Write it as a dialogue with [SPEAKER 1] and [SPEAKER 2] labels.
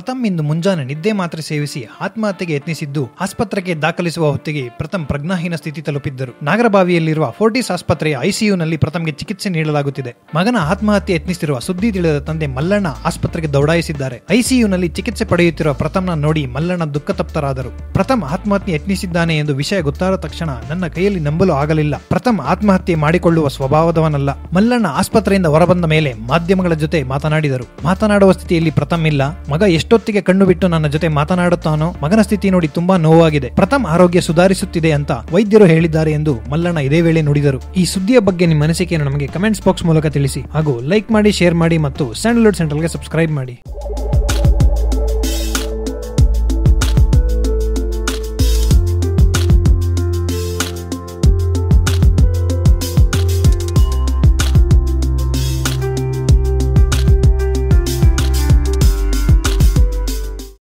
[SPEAKER 1] ಪ್ರಥಮ್ ಇಂದು ಮುಂಜಾನೆ ನಿದ್ದೆ ಮಾತ್ರ ಸೇವಿಸಿ ಆತ್ಮಹತ್ಯೆಗೆ ಯತ್ನಿಸಿದ್ದು ಆಸ್ಪತ್ರೆಗೆ ದಾಖಲಿಸುವ ಹೊತ್ತಿಗೆ ಪ್ರಥಮ್ ಪ್ರಜ್ಞಾಹೀನ ಸ್ಥಿತಿ ತಲುಪಿದ್ದರು. ನಾಗರಬಾವಿಯಲ್ಲಿರುವ ಫೋರ್ಟಿಸ್ ಆಸ್ಪತ್ರೆಯ ಐಸಿಯುನಲ್ಲಿ ಪ್ರಥಮ್ಗೆ ಚಿಕಿತ್ಸೆ ನೀಡಲಾಗುತ್ತಿದೆ. ಮಗನ ಆತ್ಮಹತ್ಯೆ ಯತ್ನಿಸಿರುವ ಸುದ್ದಿ ತಿಳಿದ ತಂದೆ ಮಲ್ಲಣ್ಣ ಆಸ್ಪತ್ರೆಗೆ ದೌಡಾಯಿಸಿದ್ದಾರೆ. ಐಸಿಯುನಲ್ಲಿ ಚಿಕಿತ್ಸೆ ಪಡೆಯುತ್ತಿರುವ ಪ್ರಥಮ್ನ ನೋಡಿ ಮಲ್ಲಣ್ಣ ದುಃಖತಪ್ತರಾದರು. ಪ್ರಥಮ್ ಆತ್ಮಹತ್ಯೆ ಯತ್ನಿಸಿದ್ದಾನೆ ಎಂದು ವಿಷಯ ಗೊತ್ತಾದ ತಕ್ಷಣ ನನ್ನ ಕೈಯಲ್ಲಿ ನಂಬಲು ಆಗಲಿಲ್ಲ. ಪ್ರಥಮ್ ಆತ್ಮಹತ್ಯೆ ಮಾಡಿಕೊಳ್ಳುವ ಸ್ವಭಾವದವನಲ್ಲ. ಮಲ್ಲಣ್ಣ ಆಸ್ಪತ್ರೆಯಿಂದ ಹೊರಬಂದ ಮೇಲೆ ಮಾಧ್ಯಮಗಳ ಜೊತೆ ಮಾತನಾಡಿದರು. ಮಾತನಾಡುವ ಸ್ಥಿತಿಯಲ್ಲಿ ಪ್ರಥಮ್ ಇಲ್ಲ. ಮಗ ಎಷ್ಟೊತ್ತಿಗೆ ಕಣ್ಣು ಬಿಟ್ಟು ನನ್ನ ಜೊತೆ ಮಾತನಾಡುತ್ತಾನೋ ಮಗನ ಸ್ಥಿತಿ ನೋಡಿ ತುಂಬಾ ನೋವಾಗಿದೆ. ಪ್ರಥಮ್ ಆರೋಗ್ಯ ಸುಧಾರಿಸುತ್ತಿದೆ ಅಂತ ವೈದ್ಯರು ಹೇಳಿದ್ದಾರೆ ಎಂದು ಮಲ್ಲಣ್ಣ ಇದೇ ವೇಳೆ ನುಡಿದರು. ಈ ಸುದ್ದಿಯ ಬಗ್ಗೆ ನಿಮ್ಮ ಅನಿಸಿಕೆಯನ್ನು ನಮಗೆ ಕಮೆಂಟ್ಸ್ ಬಾಕ್ಸ್ ಮೂಲಕ ತಿಳಿಸಿ ಹಾಗೂ ಲೈಕ್ ಮಾಡಿ, ಶೇರ್ ಮಾಡಿ ಮತ್ತು ಸ್ಯಾಂಡಲ್ವುಡ್ ಸೆಂಟ್ರಲ್ಗೆ ಸಬ್ಸ್ಕ್ರೈಬ್ ಮಾಡಿ.